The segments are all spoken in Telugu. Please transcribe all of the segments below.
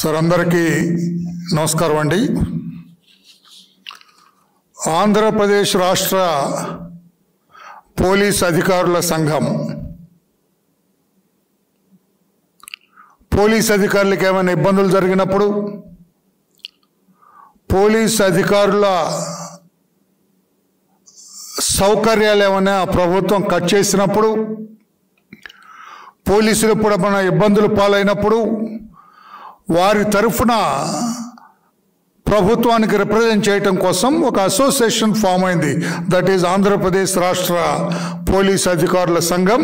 సార్ అందరికీ నమస్కారం అండి. ఆంధ్రప్రదేశ్ రాష్ట్ర పోలీస్ అధికారుల సంఘం. పోలీస్ అధికారులకు ఏమైనా ఇబ్బందులు జరిగినప్పుడు పోలీస్ అధికారుల సౌకర్యాలు ఏమైనా ప్రభుత్వం కట్ చేసినప్పుడు పోలీసులు ఇప్పుడు మన ఇబ్బందులు పాలైనప్పుడు వారి తరఫున ప్రభుత్వానికి రిప్రజెంట్ చేయటం కోసం ఒక అసోసియేషన్ ఫామ్ అయింది. దట్ ఈజ్ ఆంధ్రప్రదేశ్ రాష్ట్ర పోలీస్ అధికారుల సంఘం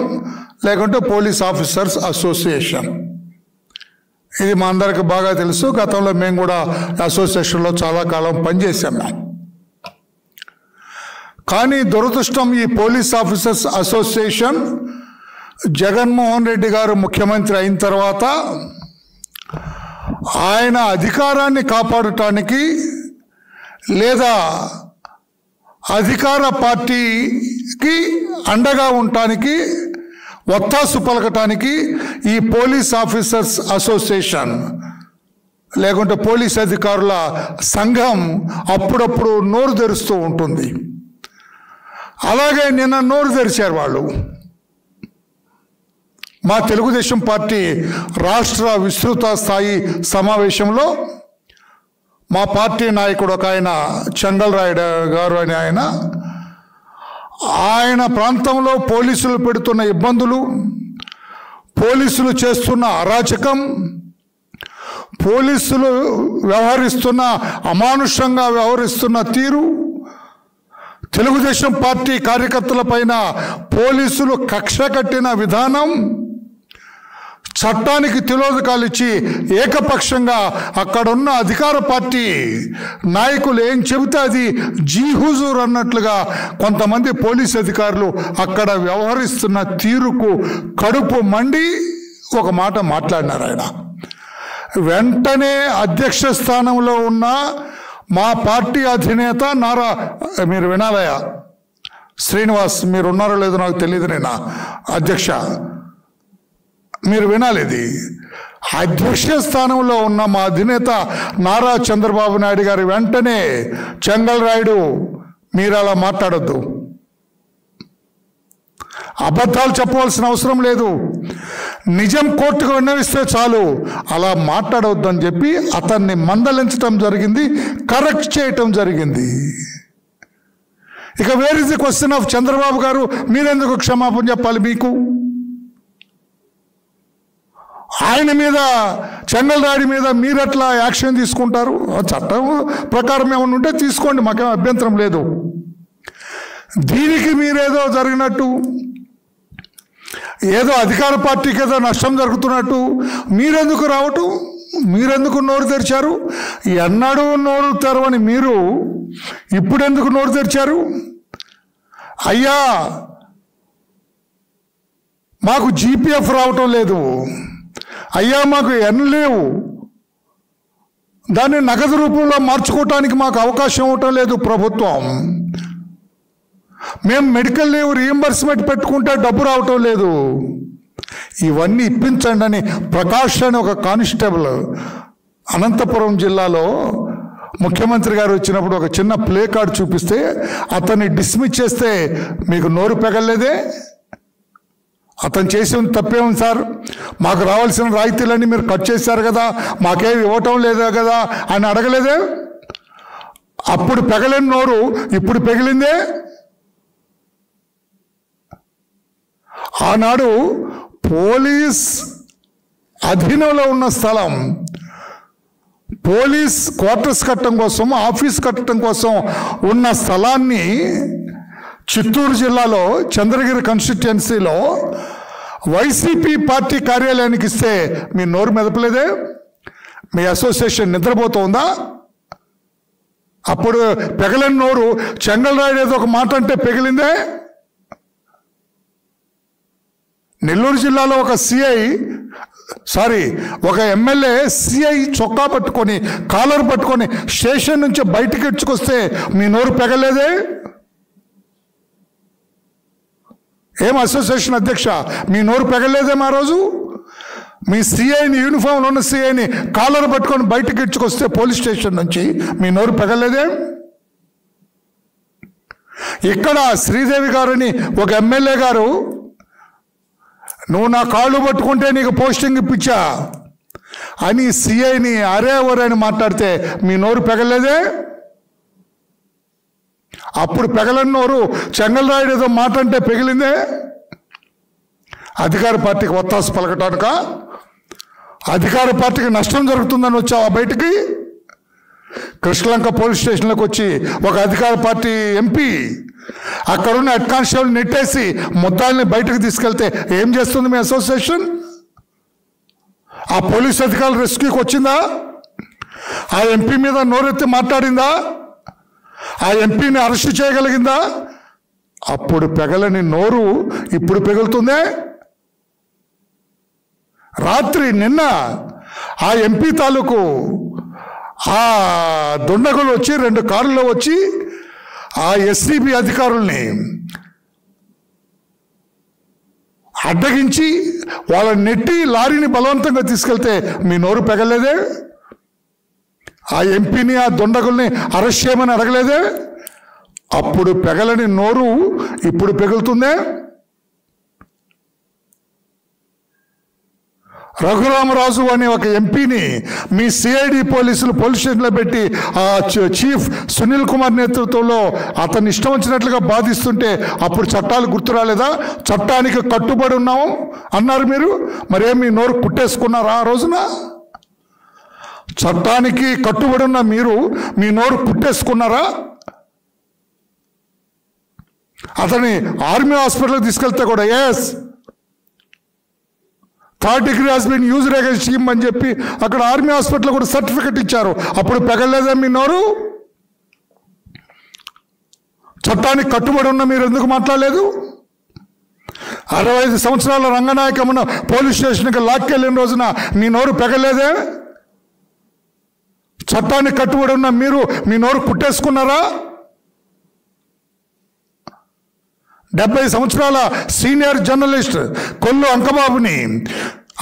లేకుంటే పోలీస్ ఆఫీసర్స్ అసోసియేషన్ ఇది మా అందరికి బాగా తెలుసు. గతంలో మేము కూడా అసోసియేషన్లో చాలా కాలం పనిచేసాం కానీ దురదృష్టం ఈ police officers association Jaganmohan Reddy garu ముఖ్యమంత్రి అయిన తర్వాత ఆయన అధికారాన్ని కాపాడటానికి లేదా అధికార పార్టీకి అండగా ఉండటానికి ఒత్తాసు పలకటానికి ఈ పోలీస్ ఆఫీసర్స్ అసోసియేషన్ లేకుంటే పోలీస్ అధికారుల సంఘం అప్పుడప్పుడు నోరు తెరుస్తూ ఉంటుంది. అలాగే నిన్న నోరు తెరిచారు వాళ్ళు. మా తెలుగుదేశం పార్టీ రాష్ట్ర విస్తృత స్థాయి సమావేశంలో మా పార్టీ నాయకుడు ఒక ఆయన చండల్ రాయుడు గారు అని ఆయన ఆయన ప్రాంతంలో పోలీసులు పెడుతున్న ఇబ్బందులు పోలీసులు చేస్తున్న అరాచకం పోలీసులు వ్యవహరిస్తున్న అమానుషంగా వ్యవహరిస్తున్న తీరు తెలుగుదేశం పార్టీ కార్యకర్తల పైన పోలీసులు కక్ష కట్టిన విధానం చట్టానికి తిలోదకాలు ఇచ్చి ఏకపక్షంగా అక్కడున్న అధికార పార్టీ నాయకులు ఏం చెబితే అది జీహుజూర్ అన్నట్లుగా కొంతమంది పోలీస్ అధికారులు అక్కడ వ్యవహరిస్తున్న తీరుకు కడుపు మండి ఒక మాట మాట్లాడినారు ఆయన. వెంటనే అధ్యక్ష స్థానంలో ఉన్న మా పార్టీ అధినేత నారా మీరు వినాలయ శ్రీనివాస్ మీరు ఉన్నారో లేదో నాకు తెలియదు నేను? అధ్యక్ష మీరు వినాలి ఇది. అధ్యక్ష స్థానంలో ఉన్న మా అధినేత నారా చంద్రబాబు నాయుడు గారు వెంటనే చెంగల్ రాయుడు మీరు అలా మాట్లాడొద్దు. అబద్ధాలు చెప్పవలసిన అవసరం లేదు. నిజం కోర్టుకు విన్నవిస్తే చాలు. అలా మాట్లాడవద్దని చెప్పి అతన్ని మందలించటం జరిగింది కరెక్ట్ చేయటం జరిగింది. ఇక where is the question of Chandrababu garu? మీరెందుకు క్షమాపణ చెప్పాలి మీకు? ఆయన మీద చెంగల్రాడి మీద మీరట్లా యాక్షన్ తీసుకుంటారు? చట్టం ప్రకారం ఏమైనా ఉంటే తీసుకోండి మాకేం అభ్యంతరం లేదు. దీనికి మీరేదో జరిగినట్టు ఏదో అధికార పార్టీకి ఏదో నష్టం జరుగుతున్నట్టు మీరెందుకు రావటం? మీరెందుకు నోరు తెరిచారు? ఎన్నడూ నోరు తెరవని మీరు ఇప్పుడెందుకు నోరు తెరిచారు? అయ్యా మాకు జీపీఎఫ్ రావటం లేదు. అయ్యా మాకు ఎన్ లేవు. దాన్ని నగదు రూపంలో మార్చుకోవటానికి మాకు అవకాశం ఇవ్వటం లేదు ప్రభుత్వం. మేము మెడికల్ లీవ్ రీఎంబర్స్మెంట్ పెట్టుకుంటే డబ్బు రావటం లేదు. ఇవన్నీ ఇప్పించండి అని ప్రకాష్ అని ఒక కానిస్టేబుల్ అనంతపురం జిల్లాలో ముఖ్యమంత్రి గారు వచ్చినప్పుడు ఒక చిన్న ప్లే కార్డ్ చూపిస్తే అతన్ని డిస్మిస్ చేస్తే మీకు నోరు పెగలేదే అతను చేసిన తప్పేముంది సార్. మాకు రావాల్సిన రాయితీలన్నీ మీరు కట్ చేశారు కదా మాకేమి ఇవ్వటం లేదా కదా అని అడగలేదే? అప్పుడు పెగలేని నోరు ఇప్పుడు పెగిలిందే? ఆనాడు పోలీస్ అధీనంలో ఉన్న స్థలం పోలీస్ క్వార్టర్స్ కట్టడం కోసం ఆఫీస్ కట్టడం కోసం ఉన్న స్థలాన్ని చిత్తూరు జిల్లాలో చంద్రగిరి కాన్స్టిట్యుయెన్సీలో వైసీపీ పార్టీ కార్యాలయానికి ఇస్తే మీ నోరు మెదపలేదే? మీ అసోసియేషన్ నిద్రపోతుందా? అప్పుడు పెగలని నోరు చెంగల్రాయుడు ఏదో ఒక మాట అంటే పెగిలిందే? నెల్లూరు జిల్లాలో ఒక సిఐ సారీ ఒక ఎమ్మెల్యే సిఐ చొక్కా పట్టుకొని కాలర్ పట్టుకొని స్టేషన్ నుంచి బయటికి ఇచ్చుకొస్తే మీ నోరు పెగలేదే? ఏం అసోసియేషన్ అధ్యక్ష? మీ నోరు పెగలేదేమో ఆ రోజు? మీ సిఐని యూనిఫామ్లో ఉన్న సిఐని కాలర్ పట్టుకొని బయటకి ఇచ్చుకొస్తే పోలీస్ స్టేషన్ నుంచి మీ నోరు పెగలేదే? ఇక్కడ శ్రీదేవి గారని ఒక ఎమ్మెల్యే గారు నువ్వు నా కాళ్ళు పట్టుకుంటే నీకు పోస్టింగ్ ఇప్పించా అని సిఐని అరే ఒరే అని మాట్లాడితే మీ నోరు పెగలేదే? అప్పుడు పెగలన్నోరు చెంగలరాయుడు ఏదో మాట అంటే పెగిలిందే? అధికార పార్టీకి ఒత్తాస పలకటానుక? అధికార పార్టీకి నష్టం జరుగుతుందని వచ్చావా బయటికి? కృష్ణలంక పోలీస్ స్టేషన్లోకి వచ్చి ఒక అధికార పార్టీ ఎంపీ అక్కడున్న హెడ్ కానిస్టేబుల్ నెట్టేసి మొత్తాన్ని బయటకు తీసుకెళ్తే ఏం చేస్తుంది మీ అసోసియేషన్? ఆ పోలీస్ అధికారులు రెస్క్యూకి వచ్చిందా? ఆ ఎంపీ మీద నోరెత్తి మాట్లాడిందా? ఆ ఎంపీని అరెస్ట్ చేయగలిగిందా? అప్పుడు పెగలని నోరు ఇప్పుడు పెగులుతుందే? రాత్రి నిన్న ఆ ఎంపీ తాలూకు ఆ దుండగులు వచ్చి రెండు కారుల్లో వచ్చి ఆ ఎస్సీబీ అధికారుల్ని అడ్డగించి వాళ్ళ నెట్టి లారీని బలవంతంగా తీసుకెళ్తే మీ నోరు పెగలేదే? ఆ ఎంపీని ఆ దుండగుల్ని అరెస్ట్ చేయమని అడగలేదే? అప్పుడు పెగలని నోరు ఇప్పుడు పెగులుతుందే? రఘురామరాజు అనే ఒక ఎంపీని మీ సిఐడి పోలీసులు పోలీస్ స్టేషన్లో పెట్టి ఆ చీఫ్ సునీల్ కుమార్ నేతృత్వంలో అతన్ని ఇష్టం వచ్చినట్లుగా బాధిస్తుంటే అప్పుడు చట్టాలు గుర్తు రాలేదా? చట్టానికి కట్టుబడి ఉన్నాము అన్నారు మీరు? మరేమి నోరు కుట్టేసుకున్నారా ఆ రోజున? చట్టానికి కట్టుబడి ఉన్న మీరు మీ నోరు కుట్టేసుకున్నారా? అతని ఆర్మీ హాస్పిటల్కి తీసుకెళ్తే కూడా yes third degree has been used against him అని చెప్పి అక్కడ ఆర్మీ హాస్పిటల్ కూడా సర్టిఫికెట్ ఇచ్చారు. అప్పుడు పెగలేదా మీ నోరు? చట్టానికి కట్టుబడి ఉన్న మీరు ఎందుకు మాట్లాడలేదు? అరవై ఐదు సంవత్సరాల రంగనాయకమున పోలీస్ స్టేషన్కి లాక్కెళ్ళిన రోజున మీ నోరు పెగలేదే? చట్టానికి కట్టుబడి ఉన్న మీరు మీ నోరు కుట్టేసుకున్నారా డెబ్బై సంవత్సరాల సీనియర్ జర్నలిస్ట్ కొల్లు అంకబాబుని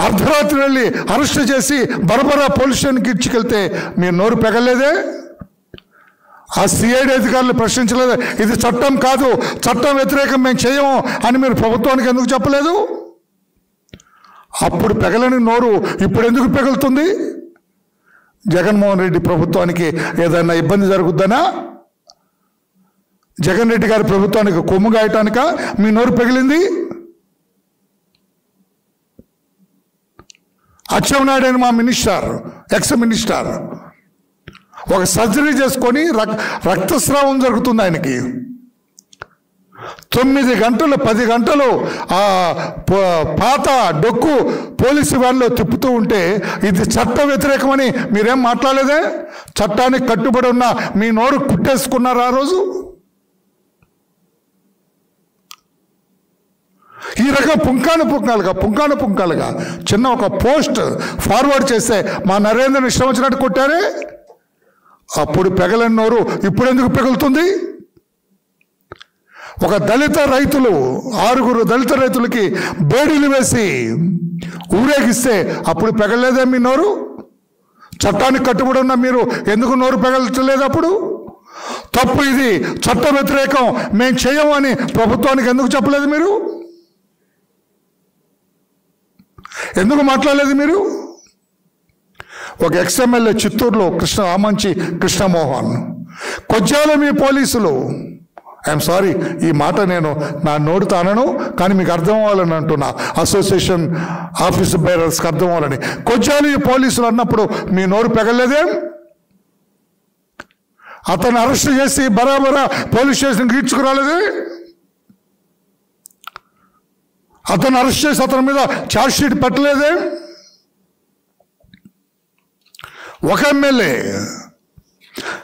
అర్ధరాత్రి వెళ్ళి అరెస్ట్ చేసి బరబరా పోలీస్ స్టేషన్కి ఇచ్చుకెళ్తే మీరు నోరు పెగలేదే? ఆ సిఐడి అధికారులు ప్రశ్నించలేదు. ఇది చట్టం కాదు చట్టం వ్యతిరేకం మేము చేయము అని మీరు ప్రభుత్వానికి ఎందుకు చెప్పలేదు? అప్పుడు పెగలని నోరు ఇప్పుడు ఎందుకు పెగులుతుంది? జగన్మోహన్ రెడ్డి ప్రభుత్వానికి ఏదైనా ఇబ్బంది జరుగుద్దనా? జగన్ రెడ్డి గారి ప్రభుత్వానికి కొమ్ము గాయటానిక? మీ నోరు పెగిలింది? అచ్చెన్నాయుడు అని మా మినిస్టర్ ఎక్స్ మినిస్టర్ ఒక సర్జరీ చేసుకొని రక్ రక్తస్రావం జరుగుతుంది ఆయనకి. తొమ్మిది గంటలు పది గంటలు ఆ పాత డొక్కు పోలీసు వ్యాన్లో తిప్పుతూ ఉంటే ఇది చట్ట వ్యతిరేకమని మీరేం మాట్లాడలేదే? చట్టానికి కట్టుబడి ఉన్న మీ నోరు కుట్టేసుకున్నారు ఆ రోజు? ఈ రకం పుంకాను పుంకాలుగా పుంకాను పుంకాలుగా చిన్న ఒక పోస్ట్ ఫార్వర్డ్ చేస్తే మా నరేంద్రని ఇష్టం వచ్చినట్టు కొట్టారే? అప్పుడు పెగలని నోరు ఇప్పుడు ఎందుకు పెగులుతుంది? ఒక దళిత రైతులు ఆరుగురు దళిత రైతులకి బేడీలు వేసి ఊరేగిస్తే అప్పుడు పెగలేదే మీ నోరు? చట్టానికి కట్టుబడి ఉన్న మీరు ఎందుకు నోరు పెగలట్లేదు అప్పుడు? తప్పు ఇది చట్ట వ్యతిరేకం మేము చేయము అని ప్రభుత్వానికి ఎందుకు చెప్పలేదు మీరు? ఎందుకు మాట్లాడలేదు మీరు? ఒక ఎక్స్ఎమ్మెల్యే చిత్తూరులో కృష్ణ ఆమంచి కృష్ణమోహన్ కొజ్జాలో మీ పోలీసులు ఐఎమ్ సారీ ఈ మాట నేను నా నోటితో అనను కానీ మీకు అర్థం అవ్వాలని అంటున్నా. అసోసియేషన్ ఆఫీస్ బేరర్స్కి అర్థం అవ్వాలని కొంచెం ఈ పోలీసులు అన్నప్పుడు మీ నోరు పెగలేదేం అతను అరెస్ట్ చేసి బరాబరా పోలీస్ స్టేషన్కి ఈడ్చుకురాలేదే అతను అరెస్ట్ చేసి అతని మీద ఛార్జ్ షీట్ పెట్టలేదే? ఒక ఎమ్మెల్యే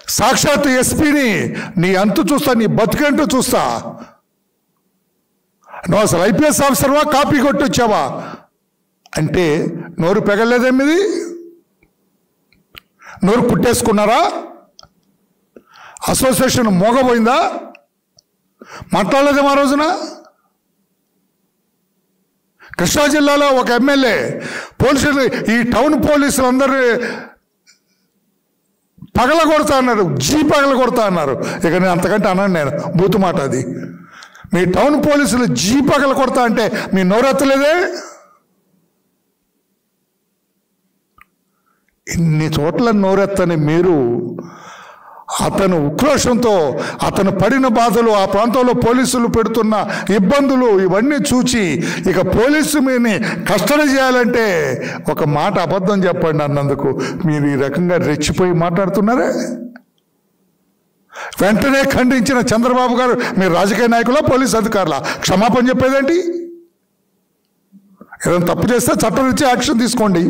సాక్షాత్ ఎస్పీని నీ అంతు చూస్తా నీ బతుకంటూ చూస్తా. నువ్వు అసలు ఐపీఎస్ ఆఫీసర్వా కాపీ కొట్టొచ్చావా? అంటే నోరు పెగలేదేమిది నోరు కుట్టేసుకున్నారా? అసోసియేషన్ మోగబోయిందా? మాట్లాడలేదేమో ఆ రోజున? కృష్ణా జిల్లాలో ఒక ఎమ్మెల్యే పోలీసులు ఈ టౌన్ పోలీసులు అందరూ పగల కొడతా అన్నారు. జీ పగల కొడతా అన్నారు. ఇక నేను అంతకంటే అన్నాను నేను. బూతు మాట అది. మీ టౌన్ పోలీసులు జీ పగల కొడతా అంటే మీ నోరెత్తలేదే ఇన్ని చోట్ల నోరెత్తని మీరు అతను ఉక్రోషంతో అతను పడిన బాధలు ఆ ప్రాంతంలో పోలీసులు పెడుతున్న ఇబ్బందులు ఇవన్నీ చూచి ఇక పోలీసు మీని కస్టడీ చేయాలంటే ఒక మాట అబద్ధం చెప్పండి అన్నందుకు. మీరు ఈ రకంగా రెచ్చిపోయి మాట్లాడుతున్నారే? వెంటనే ఖండించిన చంద్రబాబు గారు మీరు రాజకీయ నాయకుల పోలీస్ అధికారుల? క్షమాపణ చెప్పేదేంటి? ఏదైనా తప్పు చేస్తే చట్టం యాక్షన్ తీసుకోండి.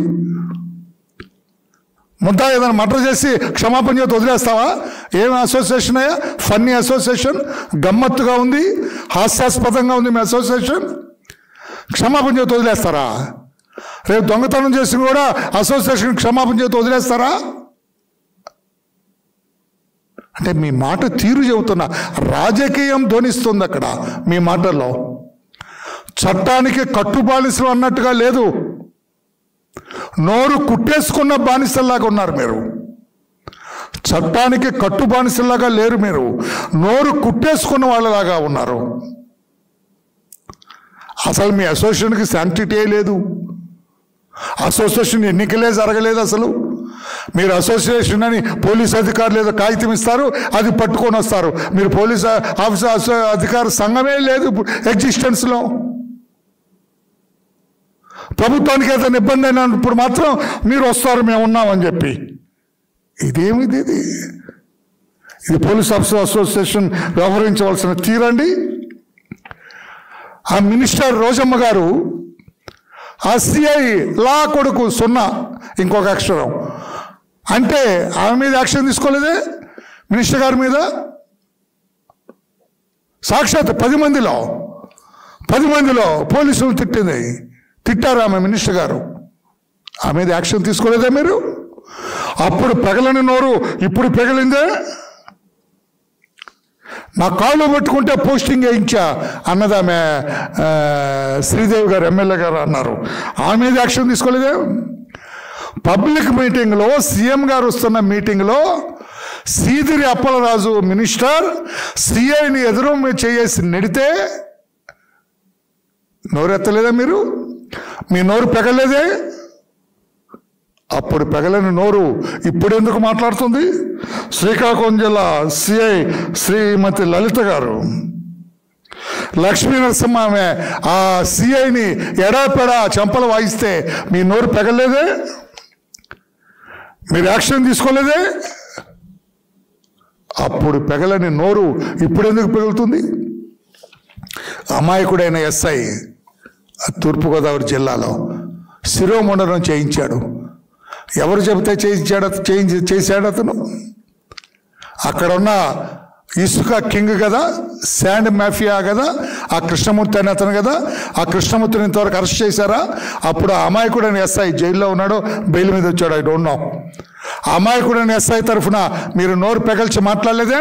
ముద్దా ఏదైనా మర్డర్ చేసి క్షమాపణ చేతి వదిలేస్తావా? ఏం అసోసియేషన్ అయ్యా? ఫన్నీ అసోసియేషన్ గమ్మత్తుగా ఉంది. హాస్యాస్పదంగా ఉంది మీ అసోసియేషన్ క్షమాపణ చేతి వదిలేస్తారా? రేపు దొంగతనం చేసి కూడా అసోసియేషన్ క్షమాపణ చేతి వదిలేస్తారా? అంటే మీ మాట తీరు చెబుతున్నా. రాజకీయం ధ్వనిస్తుంది అక్కడ మీ మాటల్లో. చట్టానికి కట్టుబానిసలు అన్నట్టుగా లేదు. నోరు కుట్టేసుకున్న బానిసల్లాగా ఉన్నారు మీరు. చట్టానికి కట్టు బానిసల్లాగా లేరు మీరు. నోరు కుట్టేసుకున్న వాళ్ళలాగా ఉన్నారు. అసలు మీ అసోసియేషన్కి శాంటిటీ లేదు. అసోసియేషన్ ఎన్నికలే జరగలేదు అసలు. మీరు అసోసియేషన్ అని పోలీస్ అధికారులు ఏదో కాగితం ఇస్తారు అది పట్టుకొని వస్తారు. మీరు పోలీస్ ఆఫీసర్ అసో అధికార సంఘమే లేదు ఎగ్జిస్టెన్స్లో ప్రభుత్వానికి ఏదైనా ఇబ్బంది అయినప్పుడు మాత్రం మీరు వస్తారు మేము ఉన్నామని చెప్పి. ఇదేమిది ఇది? ఇది పోలీస్ ఆఫీసర్ అసోసియేషన్ వ్యవహరించవలసిన తీరండి. ఆ మినిస్టర్ రోజమ్మ గారు ఆ సిఐ లా కొడుకు సున్నా ఇంకొక అక్షరం. అంటే ఆమె మీద యాక్షన్ తీసుకోలేదే? మినిస్టర్ గారి మీద? సాక్షాత్ పది మందిలో పది మందిలో పోలీసులు తిట్టింది. తిట్టారు ఆమె మినిస్టర్ గారు. ఆమె మీద యాక్షన్ తీసుకోలేదా మీరు? అప్పుడు పెగలని నోరు ఇప్పుడు పెగలిందే? నా కాళ్ళు పట్టుకుంటే పోస్టింగ్ వేయించా అన్నది ఆమె శ్రీదేవి గారు ఎమ్మెల్యే గారు అన్నారు. ఆమె మీద యాక్షన్ తీసుకోలేదే? పబ్లిక్ మీటింగ్లో సీఎం గారు వస్తున్న మీటింగ్లో సీదిరి అప్పలరాజు మినిస్టర్ సిఐని ఎదురు చేయేసి చేసి నెడితే నోరెత్తలేదా మీరు? మీ నోరు పెగలేదే? అప్పుడు పెగలని నోరు ఇప్పుడు ఎందుకు మాట్లాడుతుంది? శ్రీకాకుళం జిల్లా సిఐ శ్రీమతి లలిత గారు. లక్ష్మీ నరసింహ ఆమె ఆ సిఐని ఎడాపెడా చెంపలు వాయిస్తే మీ నోరు పెగలేదే? మీరు యాక్షన్ తీసుకోలేదే? అప్పుడు పెగలని నోరు ఇప్పుడు ఎందుకు పెగులుతుంది? అమాయకుడైన ఎస్ఐ తూర్పుగోదావరి జిల్లాలో శిరోమండనం చేయించాడు. ఎవరు చెబితే చేయించాడు చేయించి చేశాడు అతను. అక్కడ ఉన్న ఇసుక కింగ్ కదా శాండ్ మాఫియా కదా ఆ కృష్ణమూర్తి అని అతను కదా ఆ కృష్ణమూర్తిని ఇంతవరకు అరెస్ట్ చేశారా? అప్పుడు ఆ అమాయకుడైన ఎస్ఐ జైల్లో ఉన్నాడు బెయిల్ మీద వచ్చాడు ఐ డోంట్ నో. అమాయకుడైన ఎస్ఐ తరఫున మీరు నోరు పెగల్చి మాట్లాడలేదే?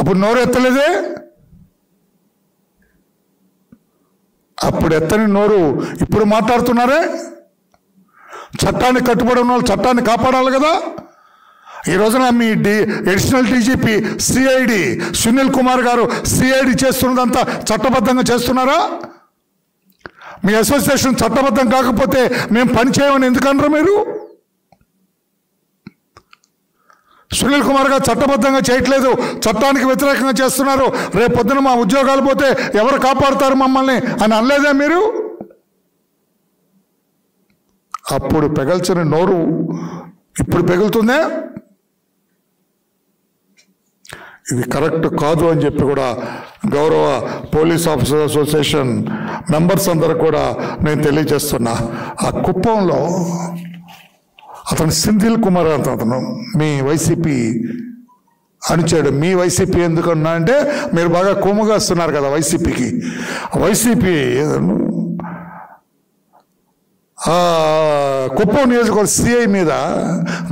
అప్పుడు నోరు ఎత్తలేదే? అప్పుడు ఎత్తని నోరు ఇప్పుడు మాట్లాడుతున్నారే? చట్టాన్ని కట్టుబడి ఉన్న వాళ్ళు చట్టాన్ని కాపాడాలి కదా? ఈ రోజున మీ the additional DGP CID Sunil Kumar garu CID చేస్తున్నదంతా చట్టబద్ధంగా చేస్తున్నారా? మీ అసోసియేషన్ చట్టబద్ధం కాకపోతే మేము పని చేయమని ఎందుకనరు మీరు? సునీల్ కుమార్ గారు చట్టబద్ధంగా చేయట్లేదు. చట్టానికి వ్యతిరేకంగా చేస్తున్నారు. రేపు పొద్దున మా ఉద్యోగాలు పోతే ఎవరు కాపాడుతారు మమ్మల్ని అని అనలేదా మీరు? అప్పుడు పెగల్చిన నోరు ఇప్పుడు పెగులుతుందే? ఇది కరెక్ట్ కాదు అని చెప్పి కూడా గౌరవ పోలీస్ ఆఫీసర్ అసోసియేషన్ మెంబర్స్ అందరూ కూడా నేను తెలియజేస్తున్నా. ఆ కుప్పంలో అతను సింధిల్ కుమార్ అంత అతను. మీ వైసీపీ అనిచాడు మీ వైసీపీ ఎందుకన్నా అంటే మీరు బాగా కొమ్ముగా వస్తున్నారు కదా వైసీపీకి. వైసీపీ కుప్పం నియోజకవర్గ సిఐ మీద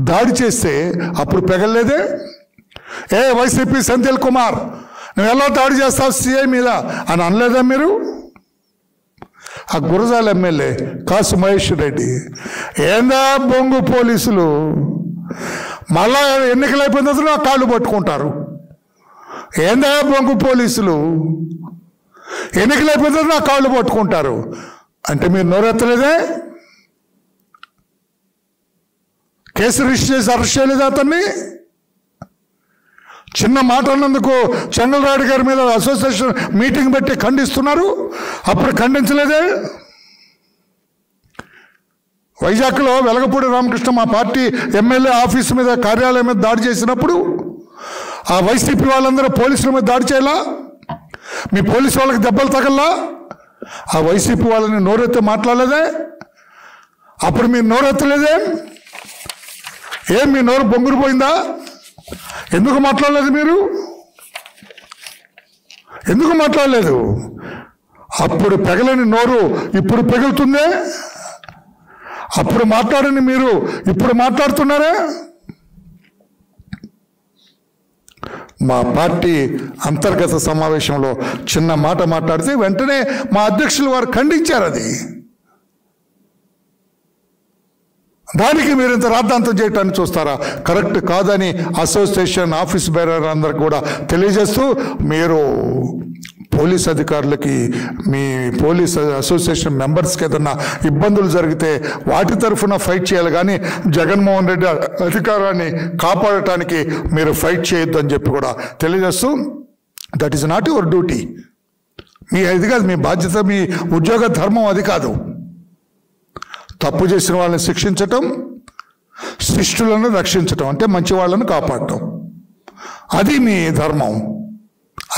దాడి చేస్తే అప్పుడు పెగలేదే ఏ వైసీపీ సంతిల్ కుమార్ నువ్వు ఎలా దాడి చేస్తావు సిఐ మీద? అని అనలేదా మీరు? ఆ గురజాల ఎమ్మెల్యే కాసు మహేష్ రెడ్డి ఏందా బొంగు పోలీసులు? మళ్ళా ఎన్నికలు అయిపోయిన తర్వాత కాళ్ళు పట్టుకుంటారు. ఏందా బొంగు పోలీసులు? ఎన్నికలు అయిపోయిన తర్వాత నా కాళ్ళు పట్టుకుంటారు. అంటే మీరు నోరెత్తలేదే? కేసు రిజిస్టర్ చేసి అరెస్ట్ చేయలేదు అతన్ని? చిన్న మాట అన్నందుకు చెంగలరాయుడు గారి మీద అసోసియేషన్ మీటింగ్ పెట్టి ఖండిస్తున్నారు. అప్పుడు ఖండించలేదే. వైజాగ్లో వెలగపూడి రామకృష్ణ మా పార్టీ ఎమ్మెల్యే ఆఫీస్ మీద కార్యాలయం మీద దాడి చేసినప్పుడు ఆ వైసీపీ వాళ్ళందరూ పోలీసుల మీద దాడి చేయాలా? మీ పోలీసు వాళ్ళకి దెబ్బలు తగల్లా? ఆ వైసీపీ వాళ్ళని నోరెత్తి మాట్లాడలేదే? అప్పుడు మీరు నోరెత్తలేదే? ఏం మీ నోరు బొంగురు పోయిందా? ఎందుకు మాట్లాడలేదు మీరు? ఎందుకు మాట్లాడలేదు? అప్పుడు పెగలని నోరు ఇప్పుడు పెగులుతుందే? అప్పుడు మాట్లాడని మీరు ఇప్పుడు మాట్లాడుతున్నారా? మా పార్టీ అంతర్గత సమావేశంలో చిన్న మాట మాట్లాడితే వెంటనే మా అధ్యక్షులు వారు ఖండించారు అది. దానికి మీరు ఇంత రాద్ధాంతం చేయటాన్ని చూస్తారా? కరెక్ట్ కాదని అసోసియేషన్ ఆఫీస్ బేరర్ అందరికి కూడా తెలియజేస్తూ మీరు పోలీస్ అధికారులకి మీ పోలీస్ అసోసియేషన్ మెంబర్స్కి ఏదన్నా ఇబ్బందులు జరిగితే వాటి తరఫున ఫైట్ చేయాలి. కానీ జగన్మోహన్ రెడ్డి అధికారాన్ని కాపాడటానికి మీరు ఫైట్ చేయొద్దు అని చెప్పి కూడా తెలియజేస్తూ that is not your duty. మీ అది కాదు మీ బాధ్యత మీ ఉద్యోగ ధర్మం అది కాదు. తప్పు చేసిన వాళ్ళని శిక్షించటం శిష్టులను రక్షించటం అంటే మంచి వాళ్ళను కాపాడటం. అది మీ ధర్మం.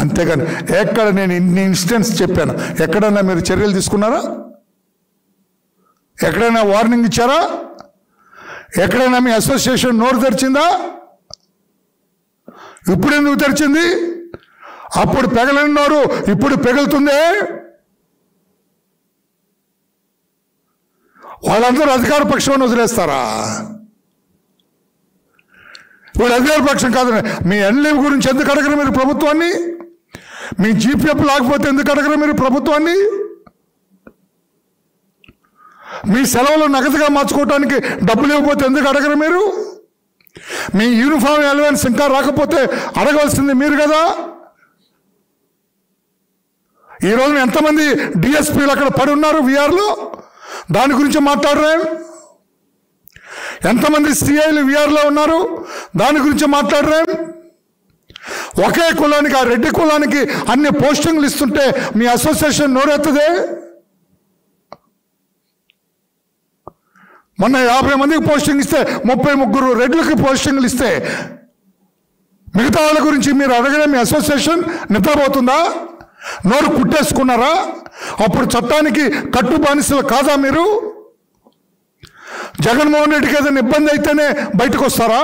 అంతేగాని ఎక్కడ నేను ఇన్ని ఇన్సిడెంట్స్ చెప్పాను ఎక్కడైనా మీరు చర్యలు తీసుకున్నారా? ఎక్కడైనా వార్నింగ్ ఇచ్చారా? ఎక్కడైనా మీ అసోసియేషన్ నోరు తెరిచిందా? ఇప్పుడు ఎందుకు తెరిచింది? అప్పుడు పెగలని నోరు ఇప్పుడు పెగులుతుందే? వాళ్ళందరూ అధికార పక్షాన్ని వదిలేస్తారా? వీళ్ళు అధికార పక్షం కాదు. మీ ఎన్ఎం గురించి ఎందుకు అడగరు మీరు ప్రభుత్వాన్ని? మీ జీపీఎఫ్ లేకపోతే ఎందుకు అడగరు మీరు ప్రభుత్వాన్ని? మీ సెలవులు నగదుగా మార్చుకోవడానికి డబ్బులు ఇవ్వకపోతే ఎందుకు అడగరు మీరు? మీ యూనిఫామ్ అలవెన్స్ ఇంకా రాకపోతే అడగవలసింది మీరు కదా? ఈ ఎంతమంది డిఎస్పీలు అక్కడ పడి ఉన్నారు విఆర్లో దాని గురించి మాట్లాడరే? ఎంతమంది సిఐలు విఆర్లో ఉన్నారు? దాని గురించి మాట్లాడరే? ఒకే కులానికి ఆ రెడ్డి కులానికి అన్ని పోస్టింగ్లు ఇస్తుంటే మీ అసోసియేషన్ నోరెత్తదే? మొన్న యాభై మందికి పోస్టింగ్ ఇస్తే ముప్పై ముగ్గురు రెడ్లకి పోస్టింగ్లు ఇస్తే మిగతా వాళ్ళ గురించి మీరు అడగడం మీ అసోసియేషన్ నిద్రపోతుందా? నోరు కుట్టేసుకున్నారా? అప్పుడు చట్టానికి కట్టు బానిసలు కాదా మీరు? జగన్మోహన్ రెడ్డికి ఏదైనా ఇబ్బంది అయితేనే బయటకు వస్తారా?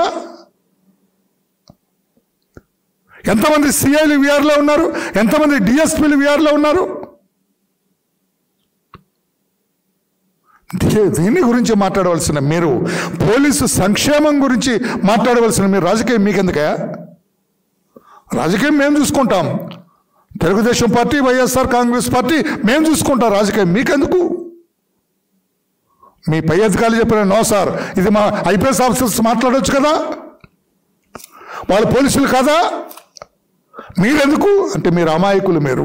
ఎంతమంది సిఐలు విఆర్లో ఉన్నారు? ఎంతమంది డిఎస్పీలు విఆర్లో ఉన్నారు? దీని గురించి మాట్లాడవలసిన మీరు? పోలీసు సంక్షేమం గురించి మాట్లాడవలసిన మీరు రాజకీయం మీకెందుకే రాజకీయం మేము చూసుకుంటాం. Telugu Desam party YSR Congress party మేము చూసుకుంటాం రాజకీయం. మీకెందుకు? మీ పై అధికారులు చెప్పిన నో సార్ ఇది మా ఐపీఎస్ ఆఫీసర్స్ మాట్లాడవచ్చు కదా? వాళ్ళు పోలీసులు కాదా? మీరెందుకు? అంటే మీరు అమాయకులు మీరు.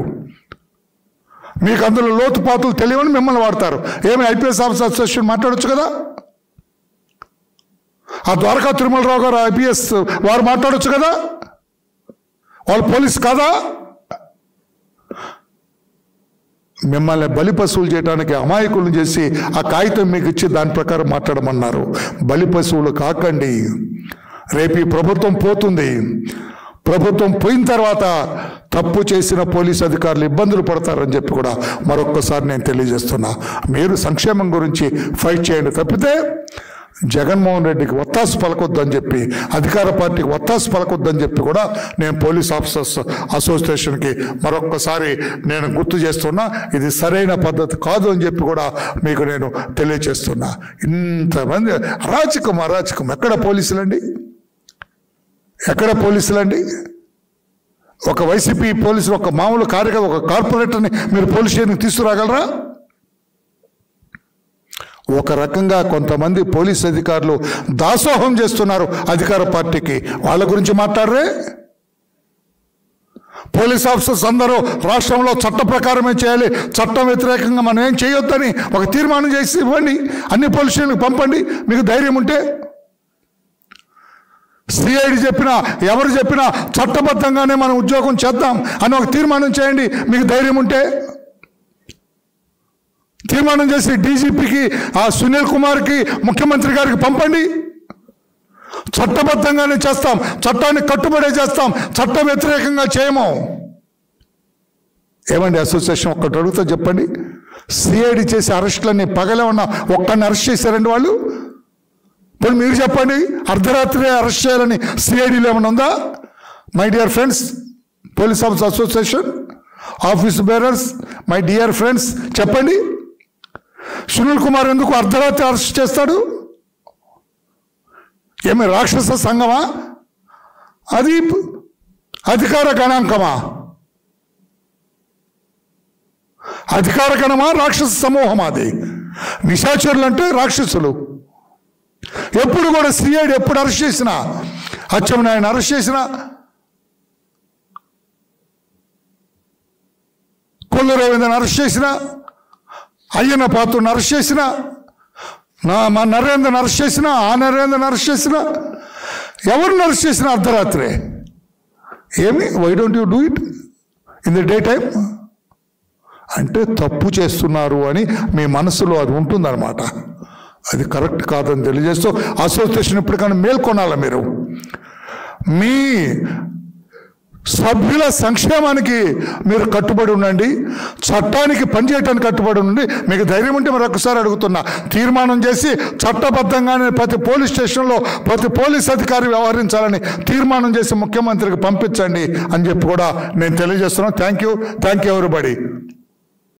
మీకు అందులో లోతుపాతులు తెలియని మిమ్మల్ని వాడతారు. ఏమి ఐపీఎస్ ఆఫీసర్ అసోసియేషన్ మాట్లాడవచ్చు కదా? ఆ ద్వారకా తిరుమలరావు గారు ఐపీఎస్ వారు మాట్లాడవచ్చు కదా? వాళ్ళు పోలీస్ కాదా? మిమ్మల్ని బలి పశువులు చేయడానికి అమాయకులను చేసి ఆ కాగితం మీకు ఇచ్చి దాని ప్రకారం మాట్లాడమన్నారు. బలి పశువులు కాకండి. రేపు ఈ ప్రభుత్వం పోతుంది. ప్రభుత్వం పోయిన తర్వాత తప్పు చేసిన పోలీస్ అధికారులు ఇబ్బందులు పడతారని చెప్పి కూడా మరొక్కసారి నేను తెలియజేస్తున్నా. మీరు సంక్షేమం గురించి ఫైట్ చేయండి తప్పితే జగన్మోహన్ రెడ్డికి ఒత్తాసు పలకొద్దని చెప్పి అధికార పార్టీకి ఒత్తాసు పలకొద్దని చెప్పి కూడా నేను పోలీస్ ఆఫీసర్స్ అసోసియేషన్కి మరొక్కసారి నేను గుర్తు చేస్తున్నా ఇది సరైన పద్ధతి కాదు అని చెప్పి కూడా మీకు నేను తెలియజేస్తున్నా ఇంతమంది అరాచకం అరాచకం. ఎక్కడ పోలీసులండి? ఎక్కడ పోలీసులండి? ఒక వైసీపీ పోలీసులు ఒక మామూలు కార్యకర్త ఒక కార్పొరేటర్ని మీరు పోలీస్ స్టేషన్కి తీసుకురాగలరా? ఒక రకంగా కొంతమంది పోలీస్ అధికారులు దాసోహం చేస్తున్నారు అధికార పార్టీకి. వాళ్ళ గురించి మాట్లాడరే. పోలీస్ ఆఫీసర్స్ అందరూ రాష్ట్రంలో చట్ట ప్రకారమే చేయాలి. చట్టం వ్యతిరేకంగా మనం ఏం చేయొద్దని ఒక తీర్మానం చేసి ఇవ్వండి. అన్ని పోలీస్ స్టేషన్లకు పంపండి. మీకు ధైర్యం ఉంటే. సిఐడి చెప్పినా ఎవరు చెప్పినా చట్టబద్ధంగానే మనం ఉద్యోగం చేద్దాం అని ఒక తీర్మానం చేయండి. మీకు ధైర్యం ఉంటే. తీర్మానం చేసి డీజీపీకి ఆ సునీల్ కుమార్కి ముఖ్యమంత్రి గారికి పంపండి. చట్టబద్ధంగానే చేస్తాం. చట్టాన్ని కట్టుబడే చేస్తాం. చట్ట వ్యతిరేకంగా చేయము. ఏమండి అసోసియేషన్ ఒక్కటి అడుగుతా చెప్పండి. సిఐడి చేసే అరెస్టులన్నీ పగలే ఉన్న ఒక్కడిని అరెస్ట్ చేశారండి వాళ్ళు? ఇప్పుడు మీరు చెప్పండి. అర్ధరాత్రి అరెస్ట్ చేయాలని సిఐడిలో ఏమైనా ఉందా? My dear friends police office association office bearers my dear friends చెప్పండి. సునీల్ కుమార్ ఎందుకు అర్ధరాత్రి అరెస్ట్ చేస్తాడు? ఏమి రాక్షస సంఘమా? అది అధికార గణాంకమా? అధికార గణమా రాక్షస సమూహం అది? నిశాచరులు అంటే రాక్షసులు. ఎప్పుడు కూడా సిఐడి ఎప్పుడు అరెస్ట్ చేసినా అచ్చెన్నాయని అరెస్ట్ చేసినా కొల్లు రవీంద్రని అరెస్ట్ చేసినా అయ్యన పాత్రని అరెస్ట్ చేసినా నా మా నరేంద్రని అరెస్ట్ చేసినా ఆ నరేంద్రని అరెస్ట్ చేసినా ఎవరిని అరెస్ట్ చేసినా అర్ధరాత్రి? ఏమి? Why don't you do it in the day time అంటే తప్పు చేస్తున్నారు అని మీ మనసులో అది ఉంటుందన్నమాట. అది కరెక్ట్ కాదని తెలియజేస్తూ అసోసియేషన్ ఇప్పటికైనా మేల్కొనాలి మీరు? మీ సభ్యుల సంక్షేమానికి మీరు కట్టుబడి ఉండండి. చట్టానికి పనిచేయటానికి కట్టుబడి ఉండండి. మీకు ధైర్యం ఉంటే మరి ఒక్కసారి అడుగుతున్నా. తీర్మానం చేసి చట్టబద్ధంగానే ప్రతి పోలీస్ స్టేషన్లో ప్రతి పోలీస్ అధికారి వ్యవహరించాలని తీర్మానం చేసి ముఖ్యమంత్రికి పంపించండి అని చెప్పి కూడా నేను తెలియజేస్తున్నాను. Thank you thank you everybody